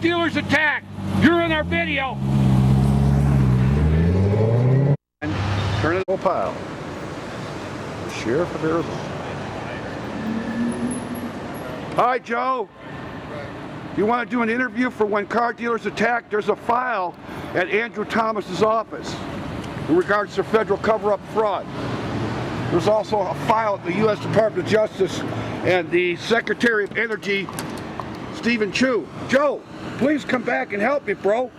dealers attack, you're in our video. And Turn it Opile. The Sheriff of Arizona. Hi, Joe. You want to do an interview for when car dealers attack? There's a file at Andrew Thomas's office in regards to federal cover-up fraud. There's also a file at the U.S. Department of Justice and the Secretary of Energy, Steven Chu. Joe, please come back and help me, bro.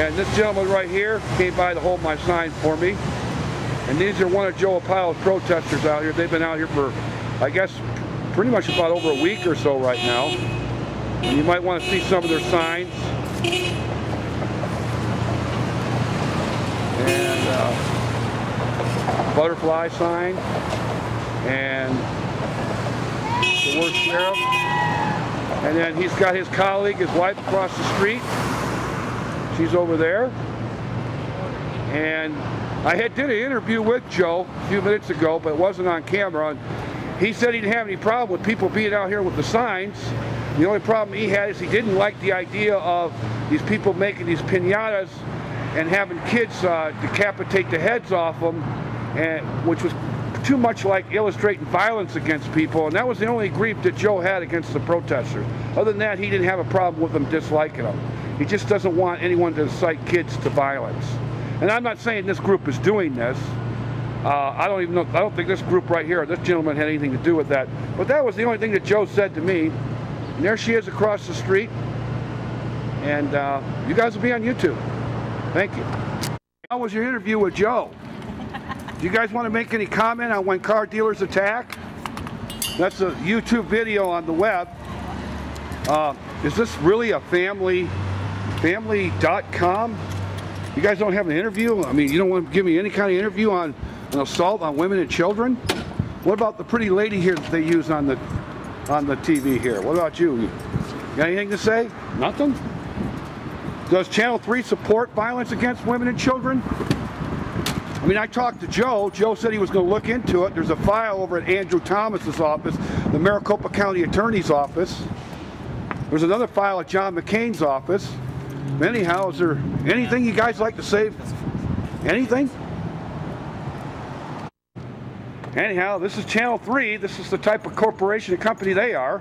And this gentleman right here came by to hold my sign for me. And these are one of Joe Arpaio's protesters out here. They've been out here for, I guess, pretty much about over a week or so right now. And you might want to see some of their signs. And uh, butterfly sign. And the word sheriff. And then he's got his colleague, his wife across the street. She's over there. And I had did an interview with Joe a few minutes ago, but it wasn't on camera. And he said he didn't have any problem with people being out here with the signs. The only problem he had is he didn't like the idea of these people making these pinatas and having kids uh, decapitate the heads off them, and, which was too much like illustrating violence against people. And that was the only grief that Joe had against the protesters. Other than that, he didn't have a problem with them disliking them. He just doesn't want anyone to incite kids to violence. And I'm not saying this group is doing this. Uh, I don't even know, I don't think this group right here, this gentleman had anything to do with that. But that was the only thing that Joe said to me. And there she is across the street. And uh, you guys will be on YouTube. Thank you. How was your interview with Joe? Do you guys want to make any comment on when car dealers attack? That's a YouTube video on the web. Uh, is this really a family, family.com? You guys don't have an interview? I mean, you don't want to give me any kind of interview on an assault on women and children? What about the pretty lady here that they use on the on the TV here? What about you? You got anything to say? Nothing? Does Channel 3 support violence against women and children? I mean, I talked to Joe. Joe said he was going to look into it. There's a file over at Andrew Thomas's office, the Maricopa County Attorney's office. There's another file at John McCain's office. Anyhow, is there anything you guys like to say? Anything? Anyhow, this is Channel 3. This is the type of corporation and company they are.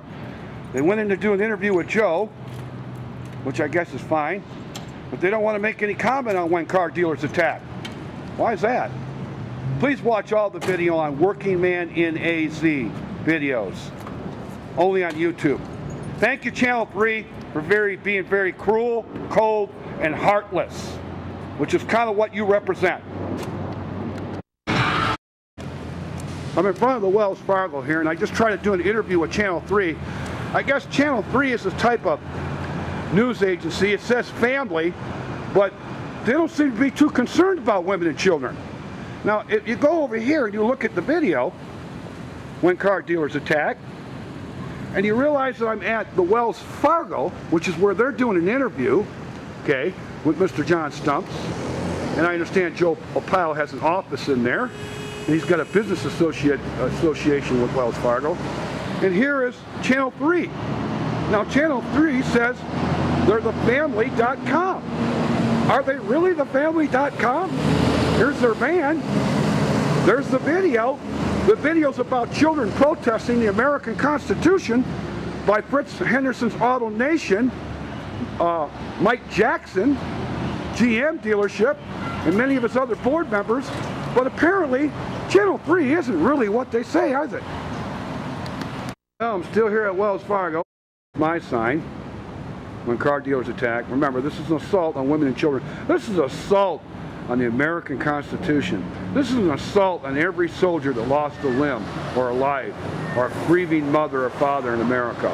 They went in to do an interview with Joe, which I guess is fine. But they don't want to make any comment on when car dealers attack. Why is that? Please watch all the video on Working Man in AZ videos. Only on YouTube. Thank you, Channel 3, for very being very cruel, cold, and heartless, which is kind of what you represent. I'm in front of the Wells Fargo here, and I just tried to do an interview with Channel 3. I guess Channel 3 is a type of news agency. It says family, but they don't seem to be too concerned about women and children. Now, if you go over here and you look at the video, when car dealers attack, and you realize that I'm at the Wells Fargo, which is where they're doing an interview, okay, with Mr. John Stumpf. And I understand Joe Arpaio has an office in there, and he's got a business associate association with Wells Fargo. And here is Channel 3. Now, Channel 3 says they're thefamily.com. Are they really thefamily.com? Here's their van. There's the video. The video's about children protesting the American Constitution by Fritz Henderson's AutoNation, uh, Mike Jackson, GM dealership, and many of his other board members. But apparently, Channel 3 isn't really what they say, is it? Well, I'm still here at Wells Fargo. My sign when car dealers attack. Remember, this is an assault on women and children. This is an assault on the American Constitution. This is an assault on every soldier that lost a limb or a life or a grieving mother or father in America.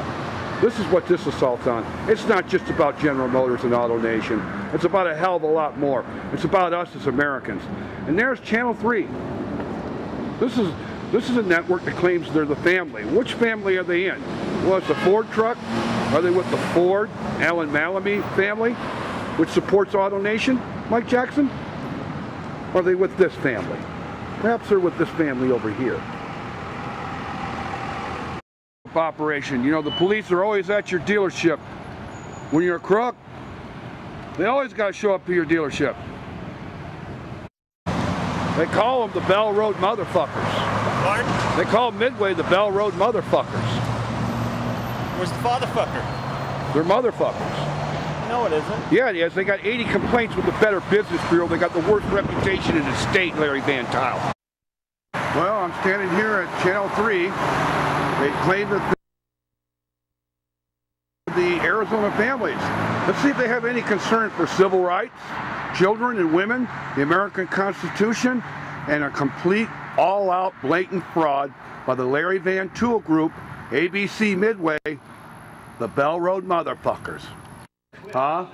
This is what this assault's on. It's not just about General Motors and AutoNation. It's about a hell of a lot more. It's about us as Americans. And there's Channel 3. This is this is a network that claims they're the family. Which family are they in? Well, it's the Ford truck. Are they with the Ford, Alan Mulally family, which supports AutoNation, Mike Jackson? Are they with this family? Perhaps they're with this family over here. operation. You know, the police are always at your dealership. When you're a crook, they always got to show up to your dealership. They call them the Bell Road motherfuckers. Pardon? They call Midway the Bell Road motherfuckers. Where's the fatherfucker? They're motherfuckers. No, it isn't. Yeah, it is. They got 80 complaints with the Better Business Bureau. They got the worst reputation in the state, Larry Van Tuyl. Well, I'm standing here at Channel 3. They claim that the Arizona families. Let's see if they have any concern for civil rights, children and women, the American Constitution, and a complete all-out blatant fraud by the Larry Van Tuyl Group, ABC Midway, the Bell Road motherfuckers. Huh?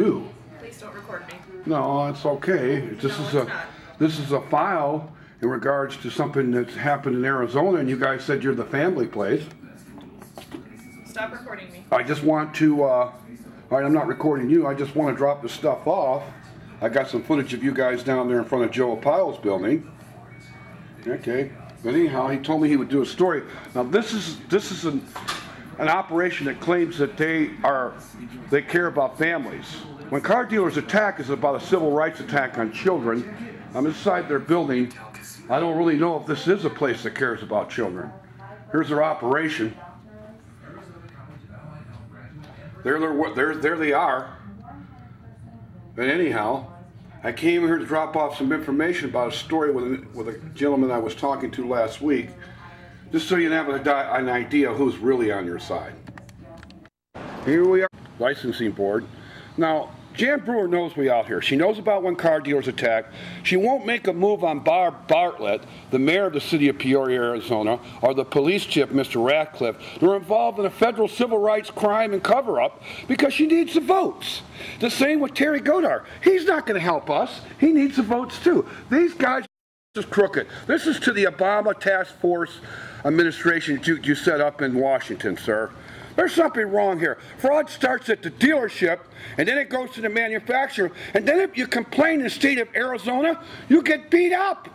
Ooh. Please don't record me. No, it's okay. This No, is a not. this is a file in regards to something that's happened in Arizona, and you guys said you're the family place. Stop recording me. I just want to. Uh, all right, I'm not recording you. I just want to drop the stuff off. I got some footage of you guys down there in front of Joe Pyle's building. Okay. But anyhow, he told me he would do a story. Now this is this is an an operation that claims that they are they care about families. When car dealers attack is about a civil rights attack on children. I'm inside their building. I don't really know if this is a place that cares about children. Here's their operation. There, there, there, there they are. But anyhow, I came here to drop off some information about a story with a, with a gentleman I was talking to last week, just so you have an idea who's really on your side. Here we are, licensing board. Now, Jan Brewer knows we out here. She knows about when car dealers attack. She won't make a move on Barb Bartlett, the mayor of the city of Peoria, Arizona, or the police chief, Mr. Ratcliffe. They're involved in a federal civil rights crime and cover-up because she needs the votes. The same with Terry Goddard. He's not going to help us. He needs the votes too. These guys is crooked. This is to the Obama Task Force administration you, you set up in Washington, sir. There's something wrong here. Fraud starts at the dealership, and then it goes to the manufacturer, and then if you complain in the state of Arizona, you get beat up.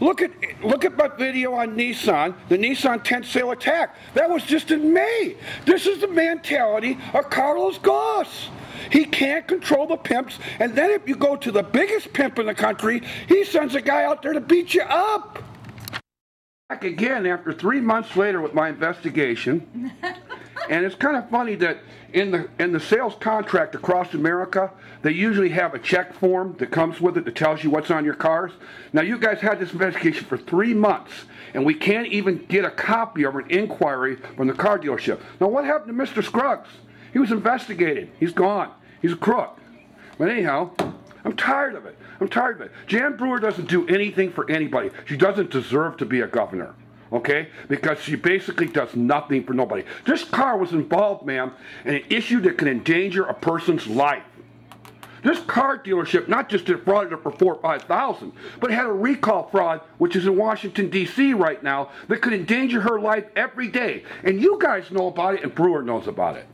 Look at look at my video on Nissan, the Nissan tent sale attack. That was just in May. This is the mentality of Carlos Ghosn. He can't control the pimps, and then if you go to the biggest pimp in the country, he sends a guy out there to beat you up. Back again after three months later with my investigation. and it's kind of funny that in the in the sales contract across America, they usually have a check form that comes with it that tells you what's on your cars. Now you guys had this investigation for three months, and we can't even get a copy of an inquiry from the car dealership. Now what happened to Mr. Scruggs? He was investigated. He's gone. He's a crook. But anyhow, I'm tired of it. I'm tired of it. Jan Brewer doesn't do anything for anybody. She doesn't deserve to be a governor. Okay? Because she basically does nothing for nobody. This car was involved, ma'am, in an issue that can endanger a person's life. This car dealership not just defrauded her for four or five thousand, but had a recall fraud, which is in Washington D.C. right now, that could endanger her life every day. And you guys know about it, and Brewer knows about it.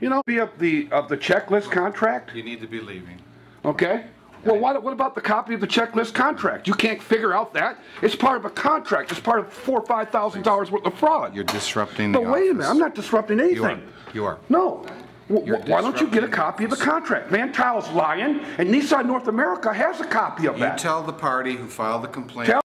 You know, be of the of the checklist contract. You need to be leaving. Okay. Well, what, what about the copy of the checklist contract? You can't figure out that. It's part of a contract. It's part of four or five thousand dollars worth of fraud. You're disrupting the But wait a minute. I'm not disrupting anything. You are. You are. No. You're why don't you get a copy of the the contract? Van Tuyl's lying, and Nissan North America has a copy of that. You tell the party who filed the complaint Tell